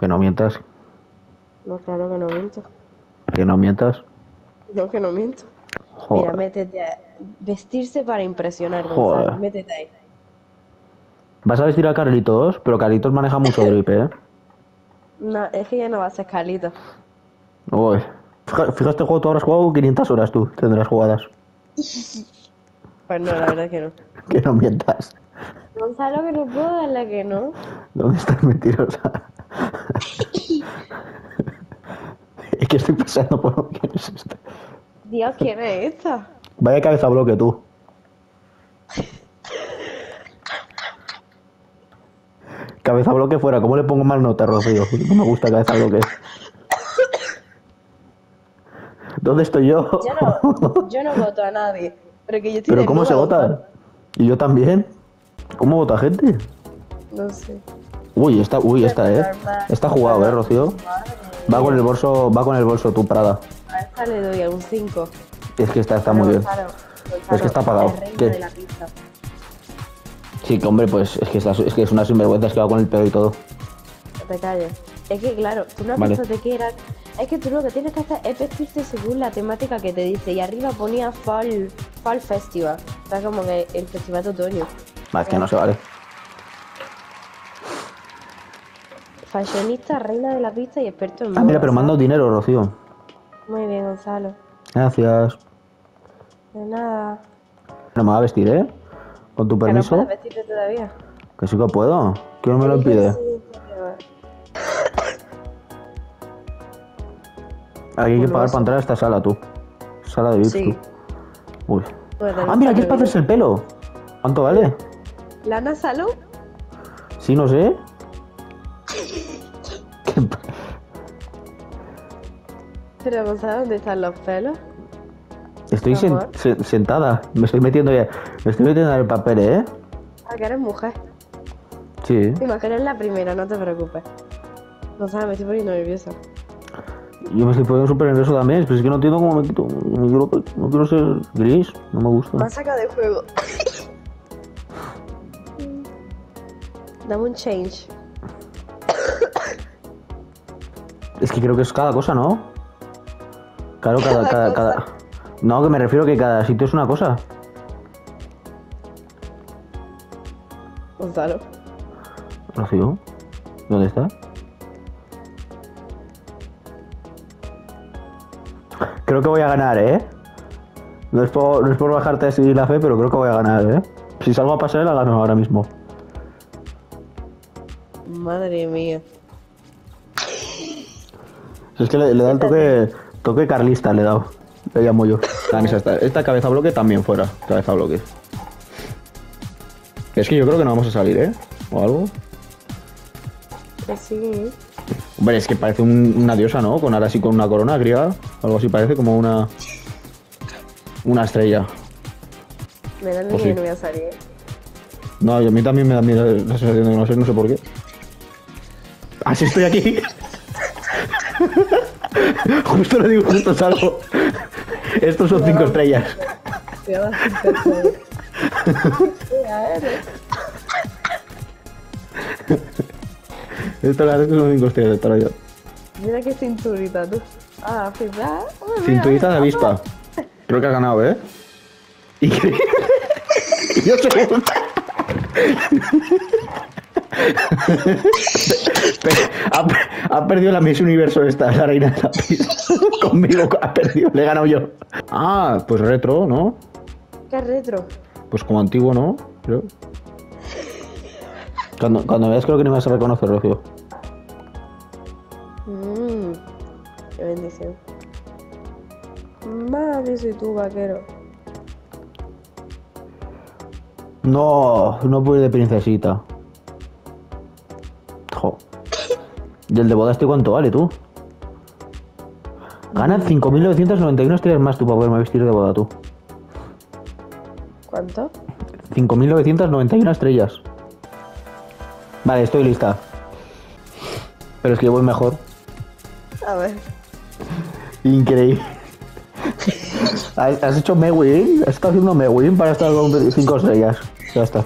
Que no mientas. No, claro que no miento. Que no mientas. No, que no miento. Mira, métete a... Vestirse para impresionar, Joder. Gonzalo. Métete ahí. Vas a vestir a Carlitos, pero Carlitos maneja mucho drip, ¿eh? No, es que ya no va a ser Carlito. Uy. Fija- Fíjate, este juego tú habrás jugado 500 horas tú, tendrás jugadas. Pues no, la verdad que no. Que no mientas. Gonzalo, que no puedo darle que no. ¿Dónde estás mentirosa? Es que estoy pensando por quién es este. Dios, ¿quién es esta? Vaya cabeza bloque tú. Cabeza bloque fuera, ¿cómo le pongo mal nota, Rocío? No me gusta cabeza bloque. ¿Dónde estoy yo? Yo no, yo no voto a nadie. Pero que yo estoy ¿Pero cómo se vota? ¿Y yo también? ¿Cómo vota gente? No sé. Uy, esta, uy, esta, eh. Está jugado, eh, Rocío. Va con el bolso, va con el bolso tu Prada. A esta le doy a un 5. Es que esta está muy bien. Es que está apagado. Sí, que hombre, pues es que, está, es que es una sinvergüenza, es que va con el pelo y todo. No te calles. Es que claro, tú no has Vale. visto de qué era. Es que tú lo que tienes que hacer es vestirte según la temática que te dice. Y arriba ponía Fall, fall Festival. O sea, como que el festival de otoño. Va, es que no se vale. Fashionista, reina de la pista y experto en Ah, mira, moda, pero manda ¿sabes? dinero, Rocío. Muy bien, Gonzalo. Gracias. De nada. No me va a vestir, ¿eh? Con tu no permiso. puedes vestirte todavía. Que sí que puedo. ¿Quién me lo impide? Aquí hay que pagar para entrar a esta sala, tú. Sala de VIP, Sí. tú. Uy. Pues Ah, mira, aquí es para hacerse el pelo. ¿Cuánto vale? ¿Lana Salud? Sí, no sé. Pero Gonzalo, ¿dónde están los pelos? Estoy sen- sentada. Me estoy metiendo ya. Me estoy metiendo en el papel, ¿eh? Ah, que eres mujer. Sí. Que eres la primera, no te preocupes. Gonzalo, me estoy poniendo nerviosa. Yo me estoy poniendo súper nervioso también. Pero es que no entiendo cómo me quito. No quiero, no quiero ser gris. No me gusta. Me sacado de juego. Dame un change. Es que creo que es cada cosa, ¿no? Claro, cada, cada, Cada. No, que me refiero que cada sitio es una cosa. Gonzalo. Rocío, ¿dónde está? Creo que voy a ganar, ¿eh? No es por, no es por bajarte así la fe, pero creo que voy a ganar, ¿eh? Si salgo a pasar, la gano ahora mismo. Madre mía. Es que le, le da el toque, toque carlista, le he dado. Le llamo yo. Ah, esta, esta cabeza bloque también fuera. Cabeza bloque. Es que yo creo que no vamos a salir, ¿eh? O algo. Que sí. Hombre, es que parece un- una diosa, ¿no? Con ahora sí con una corona griega. Algo así parece como una. Una estrella. Me da miedo que no voy a salir. No, y a mí también me da miedo la sensación de no sé, no sé por qué. Así estoy aquí. justo lo digo, justo salgo. Estos son cinco estrellas. Esto la verdad es que son cinco estrellas de toda la vida. Mira qué cinturita tú. Ah, flipa. Cinturita de avispa. Creo que ha ganado, ¿eh? Y yo. Ha, ha perdido la Miss Universo esta, la reina de la. Conmigo ha perdido, le he ganado yo. Ah, pues retro, ¿no? Qué retro. Pues como antiguo, ¿no? Creo. Cuando, cuando veas creo que no me vas a reconocer, Rocío. Mmm. Qué bendición. Mami, soy tú, vaquero. No, no puedo ir de princesita. ¿Y el de boda este cuánto vale, tú? Gana 5.991 estrellas más tú para poderme vestir de boda, tú. ¿Cuánto? 5.991 estrellas. Vale, estoy lista. Pero es que yo voy mejor. A ver. Increíble. Has hecho Mewin, has estado haciendo Mewin para estar con 5 estrellas. Ya está.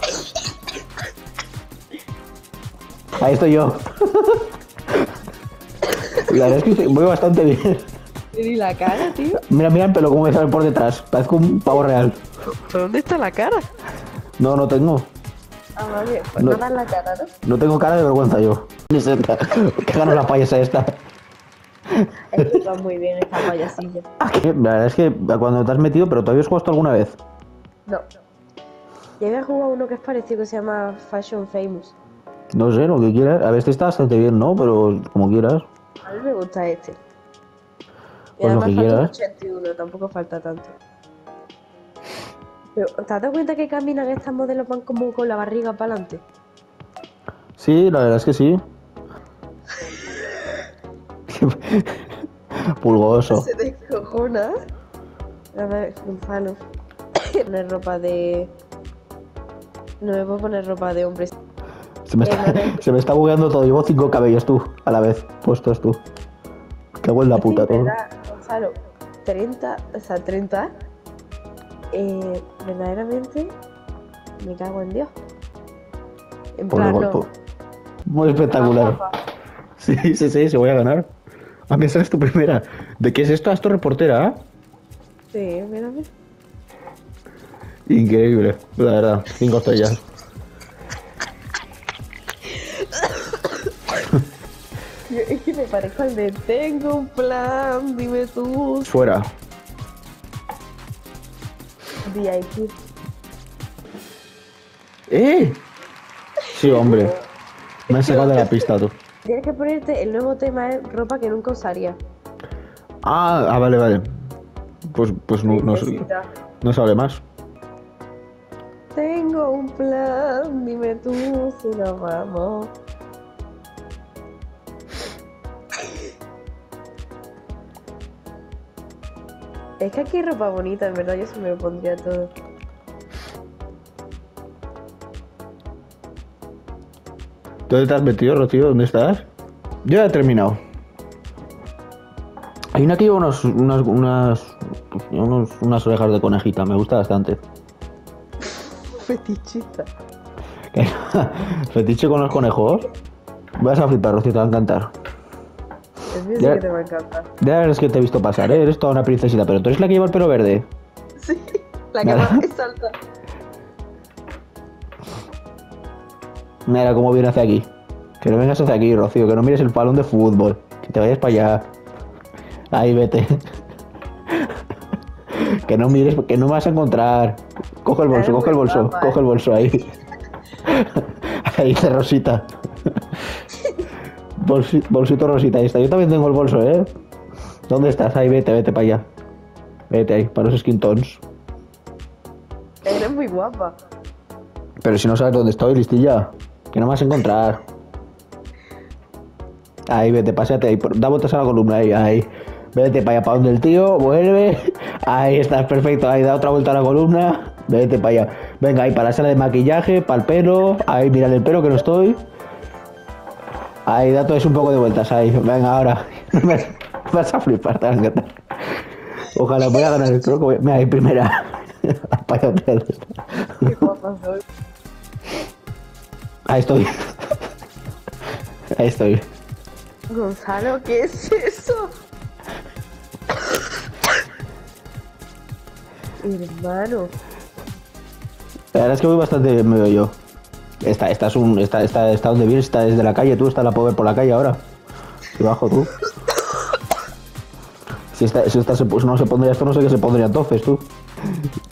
Ahí estoy yo. La verdad es que voy bastante bien. ¿Y la cara, tío? Mira, mira el pelo cómo me sale por detrás. Parezco un pavo real. ¿Pero dónde está la cara? No, no tengo. Ah, vale, pues No. no, das la cara, ¿no? No tengo cara de vergüenza yo. Ni senta. Que gana la payasa esta. Es que va muy bien esta payasilla. Ah, La verdad es que cuando te has metido, pero todavía has jugado alguna vez. No. Yo había jugado uno que es parecido que se llama Fashion Famous. No sé, lo que quieras. A ver, este está bastante bien, ¿no? Pero como quieras. A mí me gusta este. Y lo además que falta un quieras. 81, tampoco falta tanto. Pero, ¿te has dado cuenta que caminan estas modelos van como con la barriga para adelante? Sí, la verdad es que sí. Pulgoso. Se descojona. A ver, Gonzalo. poner ropa de. No me puedo poner ropa de hombre. Se me, está, vale. se me está bugueando todo. Llevo cinco cabellos tú, a la vez. Puestos tú. Qué en la puta todo. ¿verdad, Gonzalo, 30, o sea, 30. Eh, verdaderamente. Me cago en Dios. En Por el plan, no. Muy espectacular. Sí, sí, sí, se voy a ganar. A mí esa es tu primera. ¿De qué es esto? ¿Esto reportera? ¿eh? Sí, mírame. Increíble, la verdad. Cinco estrellas. Me parezco al de Tengo un plan, dime tú. Fuera. VIP. ¡Eh! Sí, hombre. Me has sacado de la pista tú. Tienes que ponerte el nuevo tema es ropa que nunca usaría. Ah, ah, vale, vale. Pues, pues no, no, no sabe más. Tengo un plan, dime tú si nos vamos. Es que aquí hay ropa bonita, en verdad yo se me lo pondría todo. ¿Dónde has metido, Rocío? ¿Dónde estás? Yo ya he terminado. Hay una que lleva unos, unas, unas, unos- unas orejas de conejita, me gusta bastante. Fetichista. Fetiche con los conejos. Vas a flipar, Rocío, te va a encantar. Es mío sí que te va a encantar. Ya es que te he visto pasar, ¿eh? Eres toda una princesita, pero tú eres la que lleva el pelo verde. Sí, la que más salta. Mira cómo viene hacia aquí. Que no vengas hacia aquí, Rocío, que no mires el balón de fútbol. Que te vayas para allá. Ahí vete. que no mires, que no me vas a encontrar. Coge el bolso, coge el bolso, coge el eh. bolso ahí. ahí de Rosita. Bolsi- bolsito Rosita, ahí está. Yo también tengo el bolso, ¿eh? ¿Dónde estás? Ahí vete, vete para allá. Vete ahí, para los skin tones. Eres muy guapa. Pero si no sabes dónde estoy, listilla, que no me vas a encontrar. Ahí, vete, pásate ahí, da vueltas a la columna, ahí, ahí. Vete para allá, para donde el tío, vuelve. Ahí estás, perfecto, ahí, da otra vuelta a la columna. Vete para allá. Venga, ahí, para la sala de maquillaje, para el pelo. Ahí, mira el pelo que no estoy. Ahí, da todo eso un poco de vueltas, ahí. Venga, ahora. Vas a flipar, te va a encantar. Ojalá voy a ganar el truco. Mira, ahí, primera. Ahí estoy. Ahí estoy. Gonzalo, ¿qué es eso? Hermano. La verdad es que voy bastante bien, me veo yo. Esta, esta es un. Esta, esta, esta donde vienes, está desde la calle, tú, esta la puedo ver por la calle ahora. Y bajo tú. Si esta, si esta se, pues no se pondría esto, no sé qué se pondría entonces, tú.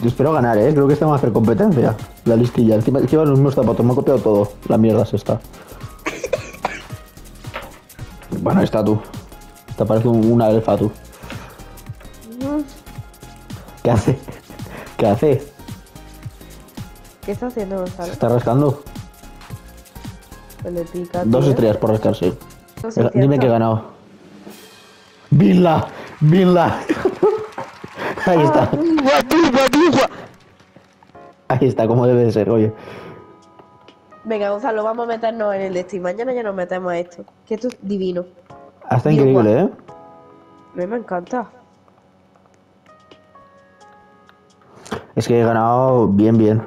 Yo espero ganar, eh. Creo que esta va a hacer competencia. La listilla. Encima lleva los mismos zapatos, me ha copiado todo. La mierda es esta. Bueno, ahí está tú. Te parece un- una elfa tú. ¿Qué hace? ¿Qué hace? ¿Qué está haciendo Gonzalo? ¿Se está rascando? Se le pica. Dos estrellas por sé, Dime cierto. que he ganado. Binla, Binla. Ahí está. Ahí está, como debe de ser, oye. Venga, Gonzalo, vamos a meternos en el de Steam. Mañana ya nos metemos a esto. Que esto es divino. Está Bien increíble, ¿eh? A mí me encanta. Es que he ganado bien, bien.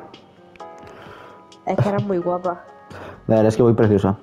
Es que eras muy guapa. La es que voy preciosa.